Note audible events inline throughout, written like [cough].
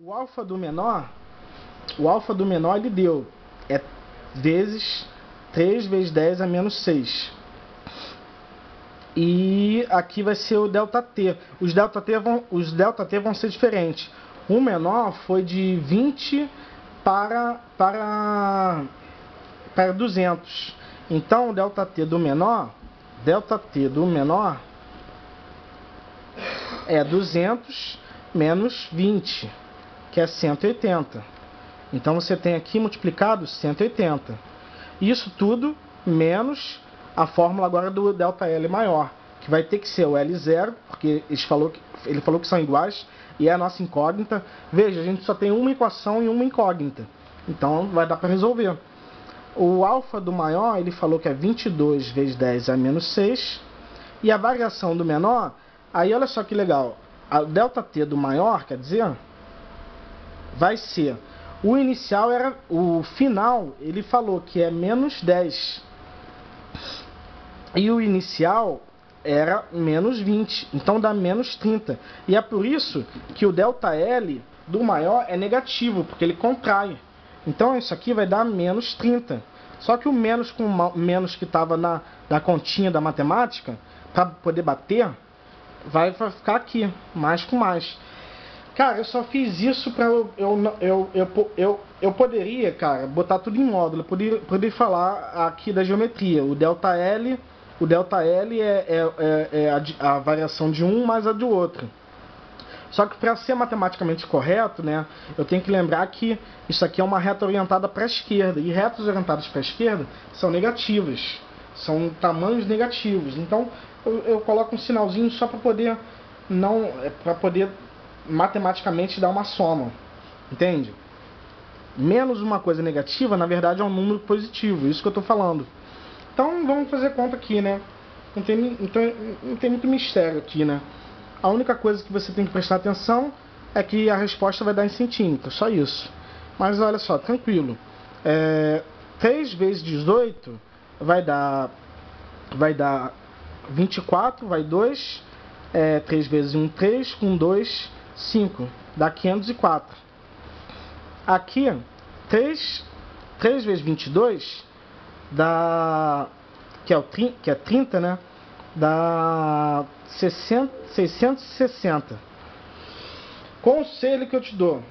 O alfa do menor, o alfa do menor ele deu é vezes 3 vezes 10 a menos 6. E aqui vai ser o delta t. Os delta t vão, os delta t vão ser diferentes. O menor foi de 20 para para para 200. Então, o delta t do menor, delta t do menor é 200 menos 20, que é 180. Então você tem aqui multiplicado 180. Isso tudo menos a fórmula agora do ΔL maior, que vai ter que ser o L0, porque ele falou que, ele falou que são iguais, e é a nossa incógnita. Veja, a gente só tem uma equação e uma incógnita. Então vai dar para resolver. O alfa do maior, ele falou que é 22 vezes 10 a menos 6. E a variação do menor, aí olha só que legal. A delta t do maior, quer dizer, vai ser o inicial era o final, ele falou que é menos 10. E o inicial era menos 20, então dá menos 30. E é por isso que o delta L do maior é negativo, porque ele contrai. Então isso aqui vai dar menos 30. Só que o menos com menos que estava na, na continha da matemática, para poder bater, vai ficar aqui, mais com mais. Cara, eu só fiz isso pra eu. Eu, eu, eu, eu, eu poderia, cara, botar tudo em módulo. Eu poderia, poderia falar aqui da geometria. O delta L. O delta L é, é, é, é a, a, variação de um mais a de outro. Só que para ser matematicamente correto, né, eu tenho que lembrar que isso aqui é uma reta orientada para a esquerda. E retas orientadas para a esquerda são negativas. São tamanhos negativos. Então eu, eu coloco um sinalzinho só para poder não é, para poder matematicamente dá uma soma. Entende? Menos uma coisa negativa, na verdade, é um número positivo. Isso que eu estou falando. Então, vamos fazer conta aqui, né? Não tem, então, não tem muito mistério aqui, né? A única coisa que você tem que prestar atenção é que a resposta vai dar em centímetros. Só isso. Mas olha só, tranquilo. É, 3 vezes 18 vai dar, vai dar 24, vai 2. É, 3 vezes 1, 3. Com 2, 5, dá 504. Aqui, 3, 3 vezes 22 dá, que é, o, que é 30, né? Dá 60, 660. Conselho que eu te dou.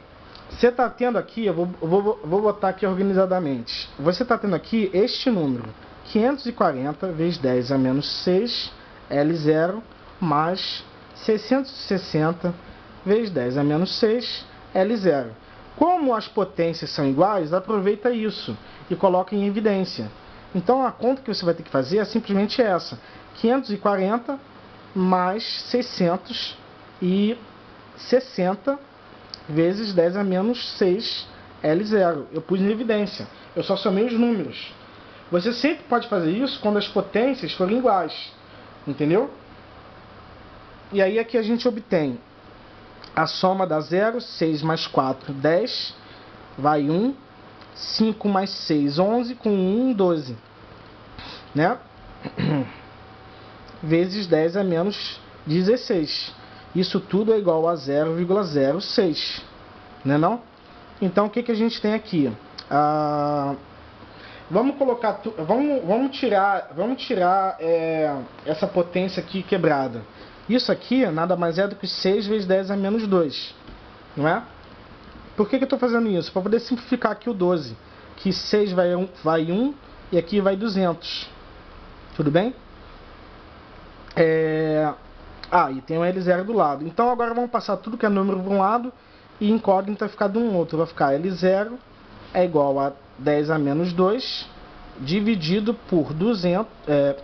Você está tendo aqui, eu vou, vou, vou botar aqui organizadamente. Você está tendo aqui este número. 540 vezes 10 a menos 6, L0, mais 660 vezes 10 a menos 6, L0. Como as potências são iguais, aproveita isso e coloca em evidência. Então a conta que você vai ter que fazer é simplesmente essa: 540 mais 660 vezes 10 a menos 6 L0. Eu pus em evidência. Eu só somei os números. Você sempre pode fazer isso quando as potências forem iguais. Entendeu? E aí aqui a gente obtém a soma dá 0, 6 mais 4, 10, vai 1, 5 mais 6, 11, com 1, 12, né? [clears throat] Vezes 10 é menos 16. Isso tudo é igual a 0,06, né não? Então, o que, que a gente tem aqui? Ah, vamos colocar, vamos, vamos tirar, vamos tirar é, essa potência aqui quebrada. Isso aqui nada mais é do que 6 vezes 10 a menos 2. Não é? Por que, que eu estou fazendo isso? Para poder simplificar aqui o 12. Que 6 vai 1, vai 1 e aqui vai 200. Tudo bem? É... Ah, e tem o L0 do lado. Então agora vamos passar tudo que é número para um lado e incógnita ficar de um outro. Vai ficar L0 é igual a 10 a menos 2 dividido por 200, é,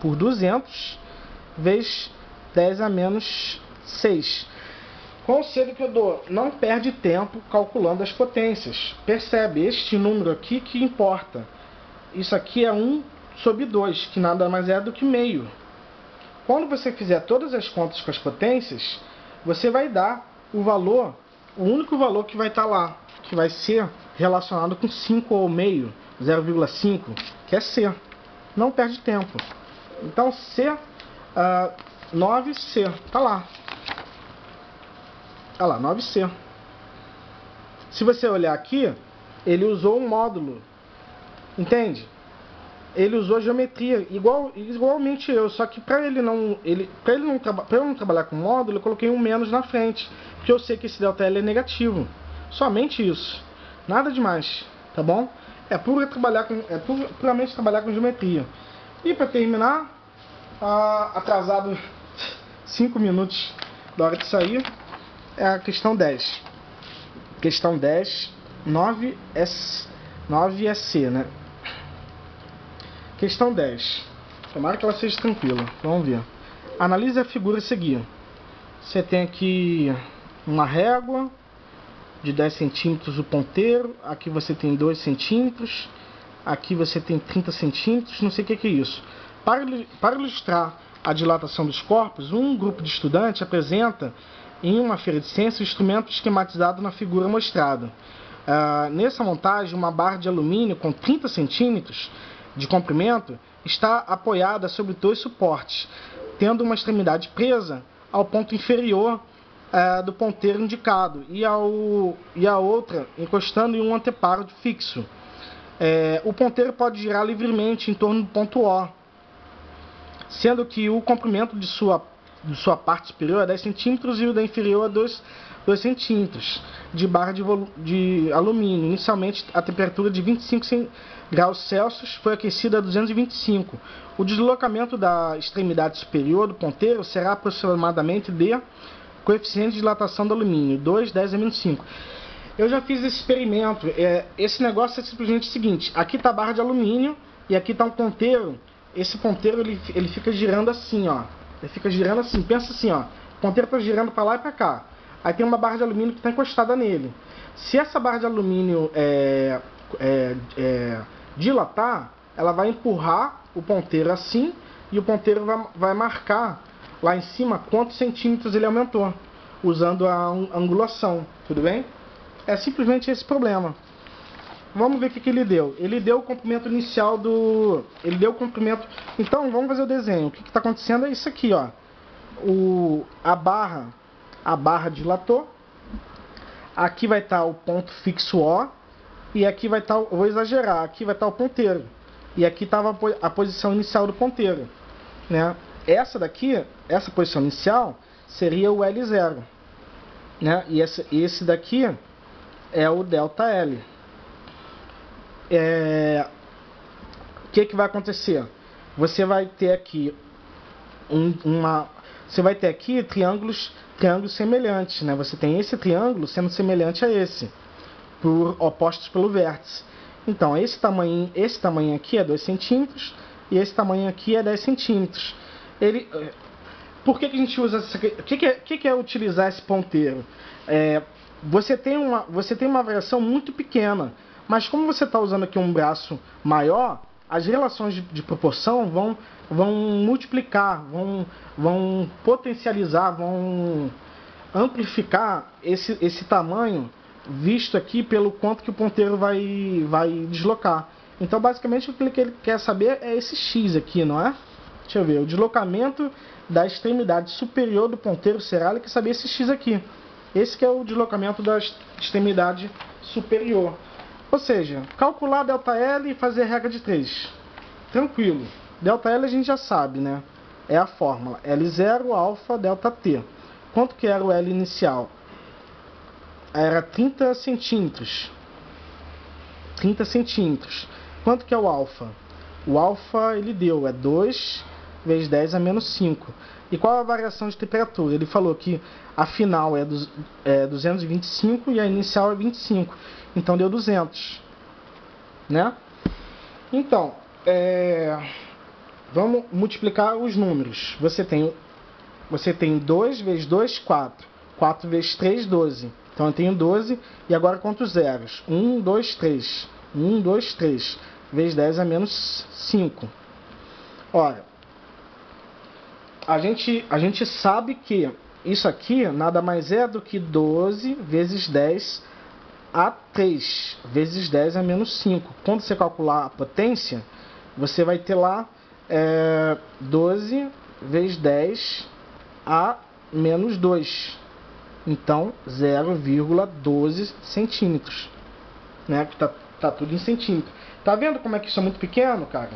por 200 vezes 10 a menos 6. Conselho que eu dou, não perde tempo calculando as potências. Percebe, este número aqui que importa. Isso aqui é 1 sobre 2, que nada mais é do que meio. Quando você fizer todas as contas com as potências, você vai dar o valor, o único valor que vai estar lá, que vai ser relacionado com 5 ou meio, 0,5, que é C. Não perde tempo. Então C uh, 9C. Tá lá. Olha lá, 9C. Se você olhar aqui, ele usou um módulo. Entende? Ele usou geometria, igual, igualmente eu, só que para ele não, ele, para ele não, eu não trabalhar com módulo, eu coloquei um menos na frente, porque eu sei que esse ΔL é negativo. Somente isso. Nada demais, tá bom? É pura trabalhar com, é puramente trabalhar com geometria. E para terminar, ah, atrasado 5 minutos da hora de sair, é a questão 10. Questão 10, 9S, 9SC, né? Questão 10. Tomara que ela seja tranquila. Vamos ver. Analise a figura a seguir. Você tem aqui uma régua de 10 centímetros o ponteiro. Aqui você tem 2 centímetros. Aqui você tem 30 centímetros. Não sei o que é isso. Para, para ilustrar a dilatação dos corpos, um grupo de estudantes apresenta em uma feira de ciência o instrumento esquematizado na figura mostrada. Uh, nessa montagem, uma barra de alumínio com 30 centímetros de comprimento está apoiada sobre dois suportes, tendo uma extremidade presa ao ponto inferior uh, do ponteiro indicado e, ao, e a outra encostando em um anteparo fixo. É, o ponteiro pode girar livremente em torno do ponto O, sendo que o comprimento de sua, de sua parte superior é 10 cm e o da inferior é 2, 2 cm de barra de, de alumínio. Inicialmente, a temperatura de 25 graus Celsius foi aquecida a 225. O deslocamento da extremidade superior do ponteiro será aproximadamente de coeficiente de dilatação do alumínio, 2, 10 a menos 5. Eu já fiz esse experimento. É, esse negócio é simplesmente o seguinte: aqui está a barra de alumínio e aqui está um ponteiro esse ponteiro ele, ele fica girando assim, ó. Ele fica girando assim, pensa assim, ó. O ponteiro está girando para lá e para cá. Aí tem uma barra de alumínio que está encostada nele. Se essa barra de alumínio é, é, é, dilatar, ela vai empurrar o ponteiro assim e o ponteiro vai, vai marcar lá em cima quantos centímetros ele aumentou, usando a angulação, tudo bem? É simplesmente esse problema. Vamos ver o que, que ele deu. Ele deu o comprimento inicial do... Ele deu o comprimento... Então, vamos fazer o desenho. O que está acontecendo é isso aqui, ó. O... A barra... A barra dilatou. Aqui vai estar tá o ponto fixo O. E aqui vai estar... Tá, vou exagerar. Aqui vai estar tá o ponteiro. E aqui estava a posição inicial do ponteiro. Né? Essa daqui, essa posição inicial, seria o L0. Né? E esse, esse daqui é o delta L é, o que, que vai acontecer? Você vai ter aqui um, uma, você vai ter aqui triângulos, triângulos semelhantes, né? Você tem esse triângulo sendo semelhante a esse, por opostos pelo vértice. Então esse tamanho, esse tamanho aqui é 2 centímetros e esse tamanho aqui é 10 centímetros. Ele, é, por que, que a gente usa essa, que, que, é, que, que é utilizar esse ponteiro? É, você tem uma, você tem uma variação muito pequena. Mas como você está usando aqui um braço maior, as relações de, de, proporção vão, vão multiplicar, vão, vão potencializar, vão amplificar esse, esse tamanho visto aqui pelo quanto que o ponteiro vai, vai deslocar. Então, basicamente, o que ele quer saber é esse x aqui, não é? Deixa eu ver, o deslocamento da extremidade superior do ponteiro será, ele quer saber esse x aqui. Esse que é o deslocamento da extremidade superior. Ou seja, calcular ΔL e fazer regra de 3. Tranquilo. ΔL a gente já sabe, né? É a fórmula L0 alfa delta T. Quanto que era o L inicial? Era 30 centímetros. 30 centímetros. Quanto que é o alfa? O alfa ele deu, é 2 vezes 10 a menos 5. E qual a variação de temperatura? Ele falou que a final é, do, é 225 e a inicial é 25. Então deu 200. Né? Então, é, vamos multiplicar os números. Você tem, você tem 2 vezes 2, 4. 4 vezes 3, 12. Então eu tenho 12. E agora quantos zeros? 1, 2, 3. 1, 2, 3. Vezes 10 a menos 5. Ora, a gente, a gente sabe que isso aqui nada mais é do que 12 vezes 10 a 3 vezes 10 a menos 5. Quando você calcular a potência, você vai ter lá é, 12 vezes 10 a menos 2. Então, 0,12 centímetros. Né? Tá, tá tudo em centímetro. Tá vendo como é que isso é muito pequeno, cara?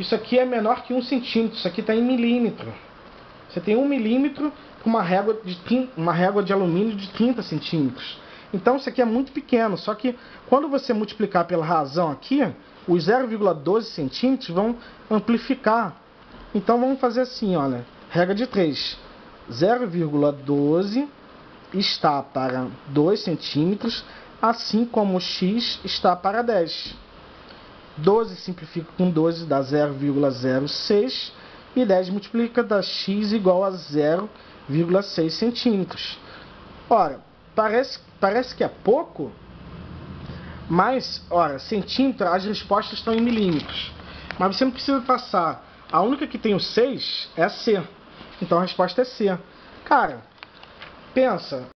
Isso aqui é menor que um centímetro. Isso aqui está em milímetro. Você tem um milímetro com uma régua de, uma régua de alumínio de 30 centímetros. Então isso aqui é muito pequeno, só que quando você multiplicar pela razão aqui, os 0,12 centímetros vão amplificar. Então vamos fazer assim, olha, regra de 3. 0,12 está para 2 centímetros, assim como x está para 10. 12 simplifica com 12 dá 0,06 e 10 multiplica dá x igual a 0,6 centímetros. Ora, parece, parece que é pouco, mas, ora, centímetro, as respostas estão em milímetros. Mas você não precisa passar. A única que tem o 6 é C. Então a resposta é C. Cara, pensa,